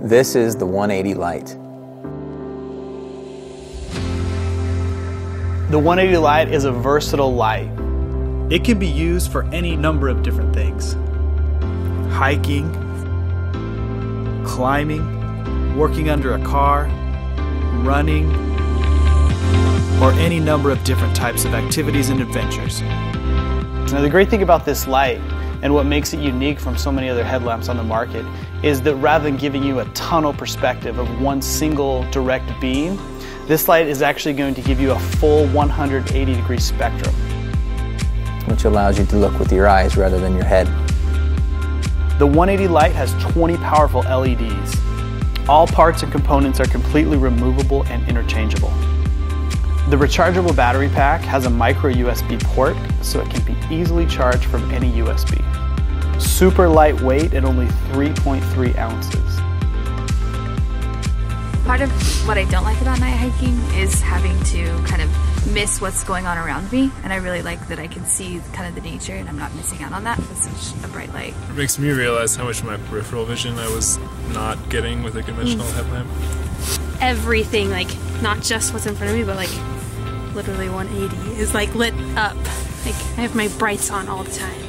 This is the 180 light. The 180 light is a versatile light. It can be used for any number of different things hiking, climbing, working under a car, running, or any number of different types of activities and adventures. Now, the great thing about this light and what makes it unique from so many other headlamps on the market is that rather than giving you a tunnel perspective of one single direct beam, this light is actually going to give you a full 180 degree spectrum. Which allows you to look with your eyes rather than your head. The 180 light has 20 powerful LEDs. All parts and components are completely removable and interchangeable. The rechargeable battery pack has a micro USB port so it can be easily charged from any USB. Super lightweight at only 3.3 ounces. Part of what I don't like about night hiking is having to kind of miss what's going on around me and I really like that I can see kind of the nature and I'm not missing out on that with such a bright light. It makes me realize how much of my peripheral vision I was not getting with a conventional mm. headlamp. Everything, like not just what's in front of me, but like literally 180 is like lit up. Like I have my brights on all the time.